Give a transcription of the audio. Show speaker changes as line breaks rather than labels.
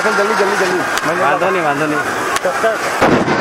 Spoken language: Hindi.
जल्दी जल्दी जल्दी। वांधो नहीं वांधो नहीं। तब तक।